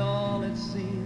all it seems